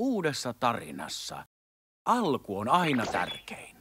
uudessa tarinassa alku on aina tärkein.